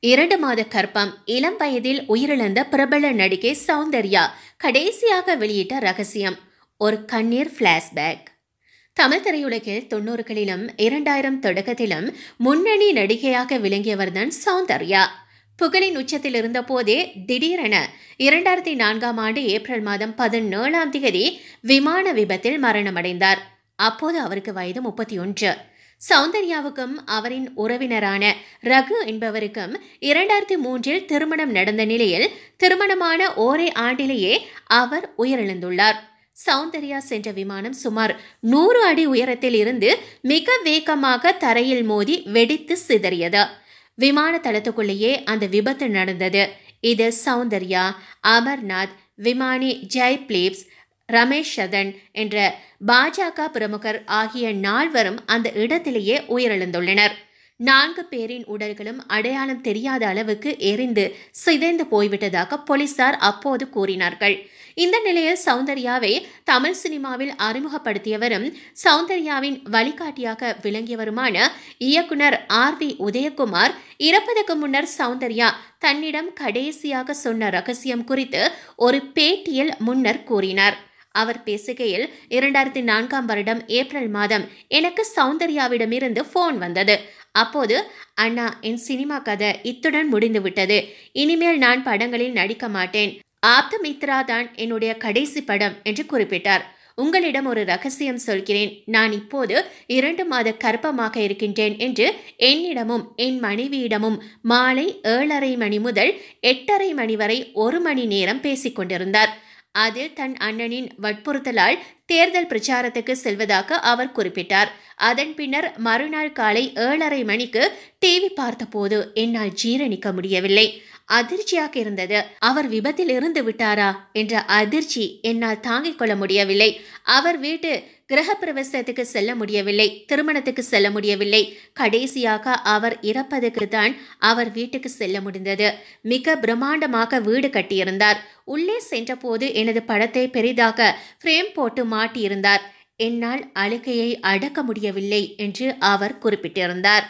இரண்டு மாத கர்ப்பம் இளம் வயதில் உயிரிழந்த பிரபல நடிகை சௌந்தர்யா கடைசியாக வெளியிட்ட ரகசியம் ஒரு கண்ணீர் ஃப்ளாஷ்பேக் தமிழ் திரையுலகில் தொண்ணூறுகளிலும் இரண்டாயிரம் தொடக்கத்திலும் முன்னணி நடிகையாக விளங்கியவர்தான் சௌந்தர்யா. புகழின் உச்சத்தில் இருந்தபோதே திடீரென இரண்டாயிரத்தி நான்காம் ஆண்டு ஏப்ரல் மாதம் பதினேழாம் தேதி விமான விபத்தில் மரணமடைந்தார். அப்போது அவருக்கு வயது முப்பத்தி ஒன்று. சௌந்தர்யாவுக்கும் அவரின் உறவினரான ரகு என்பவருக்கும் இரண்டாயிரத்தி மூன்றில் திருமணம் நடந்த நிலையில் திருமணமான ஓரே ஆண்டிலேயே அவர் உயிரிழந்துள்ளார். சௌந்தர்யா சென்ற விமானம் சுமார் நூறு அடி உயரத்தில் இருந்து மிக வேகமாக தரையில் மோதி வெடித்து சிதறியது. விமான தளத்துக்குள்ளேயே அந்த விபத்து நடந்தது. இது சௌந்தர்யா அமர்நாத் விமானி ஜெய் பிலிப்ஸ் ரமேஷ் சதன் என்ற பாஜக பிரமுகர் ஆகிய நால்வரும் அந்த இடத்திலேயே உயிரிழந்துள்ளனர். நான்கு பேரின் உடல்களும் அடையாளம் தெரியாத அளவுக்கு எரிந்து சிதைந்து போய்விட்டதாக போலீசார் அப்போது கூறினார்கள். இந்த நிலையில் சௌந்தர்யாவை தமிழ் சினிமாவில் அறிமுகப்படுத்தியவரும் சௌந்தர்யாவின் வழிகாட்டியாக விளங்கியவருமான இயக்குனர் ஆர் வி உதயகுமார் இறப்பதற்கு முன்னர் சௌந்தர்யா தன்னிடம் கடைசியாக சொன்ன ரகசியம் குறித்து ஒரு பேட்டியில் முன்னர் கூறினார். அவர் பேசுகையில் இரண்டாயிரத்தி நான்காம் வருடம் ஏப்ரல் மாதம் எனக்கு சௌந்தர்யாவிடமிருந்து ஃபோன் வந்தது. அப்போது அண்ணா என் சினிமா கதை இத்துடன் முடிந்துவிட்டது. இனிமேல் நான் படங்களில் நடிக்க மாட்டேன். ஆப்த மித்ரா தான் என்னுடைய கடைசி படம் என்று குறிப்பிட்டார். உங்களிடம் ஒரு ரகசியம் சொல்கிறேன். நான் இப்போது இரண்டு மாத கர்ப்பமாக இருக்கின்றேன் என்று என்னிடமும் என் மனைவியிடமும் மாலை ஏழரை மணி முதல் எட்டரை மணி வரை ஒரு மணி நேரம் பேசிக்கொண்டிருந்தார் அதில் தன் அண்ணனின் வற்புறுத்தலால் தேர்தல் பிரச்சாரத்துக்கு செல்வதாக அவர் குறிப்பிட்டார். அதன் பின்னர் மறுநாள் காலை ஏழரை மணிக்கு டிவி பார்த்தபோது என்னால் ஜீரணிக்க முடியவில்லை. அதிர்ச்சியாக இருந்தது. அவர் விபத்தில் இருந்து விட்டாரா என்ற அதிர்ச்சி என்னால் தாங்கிக் கொள்ள முடியவில்லை. அவர் வீட்டு கிரகப்பிரவேசத்துக்கு செல்ல முடியவில்லை. திருமணத்துக்கு செல்ல முடியவில்லை. கடைசியாக அவர் இறப்பதற்கு தான் அவர் வீட்டுக்கு செல்ல முடிந்தது. மிக பிரம்மாண்டமாக வீடு கட்டியிருந்தார். உள்ளே சென்றபோது எனது படத்தை பெரிதாக ஃப்ரேம் போட்டு மாட்டியிருந்தார். என்னால் அழுகையை அடக்க முடியவில்லை என்று அவர் குறிப்பிட்டிருந்தார்.